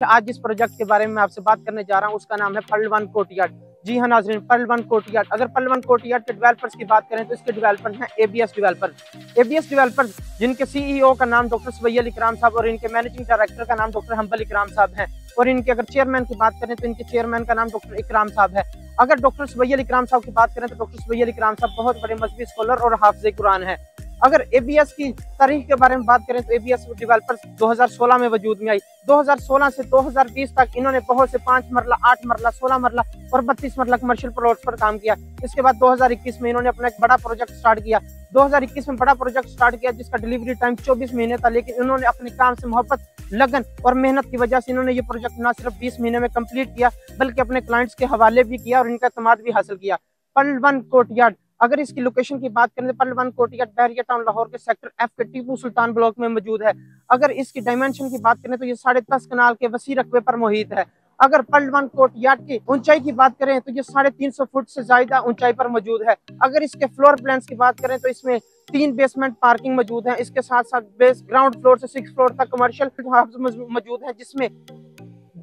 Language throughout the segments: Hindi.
आज जिस प्रोजेक्ट के बारे में आपसे बात करने जा रहा हूँ, उसका नाम है पलवन कोटियाड। जी हाँ नाजरीन पलवन कोटियाड। अगर पलवन कोटियाड के डेवलपर्स की बात करें तो इसके डेवलपर हैं एबीएस डेवलपर एबीएस डेवलपर जिनके सीईओ का नाम डॉक्टर सवैयल इकराम साहब और इनके मैनेजिंग डायरेक्टर का नाम डॉक्टर हम्बल इकराम साहब है। और इनके अगर चेयरमैन की बात करें तो इनके चेयरमैन का नाम डॉक्टर इकराम साहब है। अगर डॉक्टर सवैयल इकराम साहब की बात करें तो डॉक्टर सवैयल इकराम साहब बहुत बड़े मजहबी स्कॉलर और हाफज कुरान है। अगर एबीएस की तारीख के बारे में बात करें तो एबीएस डेवलपर 2016 में वजूद में आई। 2016 से 2020 तक इन्होंने बहुत से पाँच मरला, आठ मरला, सोलह मरला और बत्तीस मरला कमर्शियल प्लॉट्स पर काम किया। इसके बाद 2021 में इन्होंने अपना एक बड़ा प्रोजेक्ट स्टार्ट किया। 2021 में बड़ा प्रोजेक्ट स्टार्ट किया जिसका डिलीवरी टाइम 24 महीने था, लेकिन इन्होंने अपने काम से मोहब्बत, लगन और मेहनत की वजह से इन्होंने ये प्रोजेक्ट न सिर्फ़ 20 महीने में कंप्लीट किया, बल्कि अपने क्लाइंट्स के हवाले भी किया और इनका अतमाद भी हासिल किया। पल वन कोर्टयार्ड अगर इसकी लोकेशन की बात करें तो पलवन कोटिया बैरिया टाउन लाहौर के सेक्टर एफ़ के टीपू सुल्तान ब्लॉक में मौजूद है। अगर इसकी डायमेंशन की बात करें तो ये साढ़े दस कनाल के वसी रकबे पर मुहित है। अगर पलवन कोट यार्ड की ऊंचाई की बात करें तो ये साढ़े तीन सौ फुट से ज़्यादा ऊंचाई पर मौजूद है। अगर इसके फ्लोर प्लान की बात करें तो इसमें तीन बेसमेंट पार्किंग मौजूद है। इसके साथ साथ बेस ग्राउंड फ्लोर से सिक्स फ्लोर तक कमर्शियल मौजूद है, जिसमें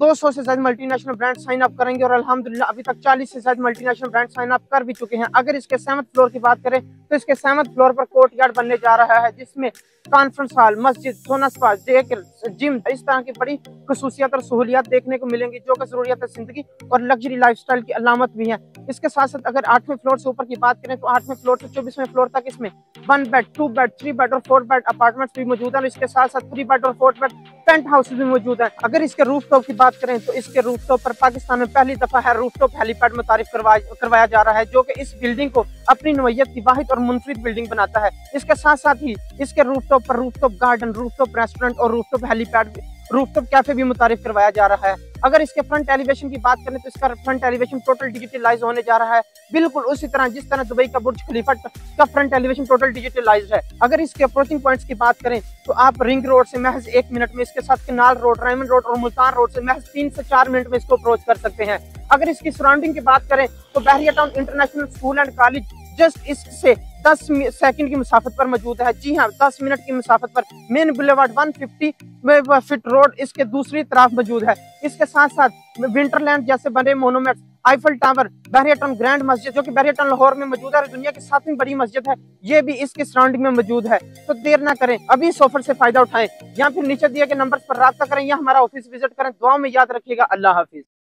200 से ज़्यादा मल्टीनेशनल ब्रांड साइन अप करेंगे और अल्हम्दुलिल्लाह अभी तक 40 से ज़्यादा मल्टीनेशनल ब्रांड साइन अप कर भी चुके हैं। अगर इसके सेवंथ फ्लोर की बात करें तो इसके सेवंथ फ्लोर पर कोर्ट यार्ड बनने जा रहा है, जिसमें कॉन्फ्रेंस हॉल मस्जिद सोना स्पा जिम इस तरह की बड़ी खसूसियत और सहूलियात देखने को मिलेंगी, जो कि जरूरियत ज़िंदगी और लग्जरी लाइफस्टाइल की अलामत भी है। इसके साथ साथ अगर आठवें फ्लोर से ऊपर की बात करें तो आठवें फ्लोर से चौबीसवें फ्लोर तक इसमें one bed two bed three bed और फोर बेड अपार्टमेंट भी मौजूद है इसके साथ साथ थ्री बेड और फोर बेड टेंट हाउस भी मौजूद है। अगर इसके रूफ टॉप की बात करें तो इसके रूफ टॉप पर पाकिस्तान में पहली दफ़ा है। रूफ टॉप हेलीपैड मुतारिफ करवाया जा रहा है, जो कि इस बिल्डिंग को अपनी नोयत की वाहिद और मुनफरद बिल्डिंग बनाता है। इसके साथ साथ ही इसके रूफ टॉप पर rooftop garden rooftop restaurant और rooftop helipad rooftop cafe भी मुतारिफ करवाया जा रहा है। अगर इसके फ्रंट एलिवेशन की बात करें तो इसका फ्रंट एलिवेशन टोटल डिजिटलाइज होने जा रहा है। बिल्कुल उसी तरह जिस तरह दुबई का बुर्ज खलीफा का फ्रंट एलिवेशन टोटल डिजिटलाइज है। अगर इसके अप्रोचिंग पॉइंट्स की बात करें तो आप रिंग रोड से महज एक मिनट में इसके साथ किनाल रोड रायमंड रोड और मुल्तान रोड से महज तीन से चार मिनट में इसको अप्रोच कर सकते हैं। अगर इसकी सराउंडिंग की बात करें तो Bahria town international school and college just इससे दस सेकंड की मुसाफत पर मौजूद है। जी हाँ दस मिनट की मुसाफत पर मेन बुलेवार्ड 150 फिट रोड इसके दूसरी तरफ़ मौजूद है। इसके साथ साथ विंटरलैंड जैसे बने monument Eiffel tower Bahria town grand मस्जिद जो कि बहरियाटन लाहौर में मौजूद है दुनिया की सातवीं बड़ी मस्जिद है, ये भी इसके सराउंडिंग में मौजूद है। तो देर ना करें, अभी इस ऑफ़र से फ़ायदा उठाएँ। या फिर नीचे दिए गए नंबर पर रब्ता करें, या हमारा ऑफ़िस विज़िट करें। दुआ में याद रखिएगा। अल्लाह हाफिज।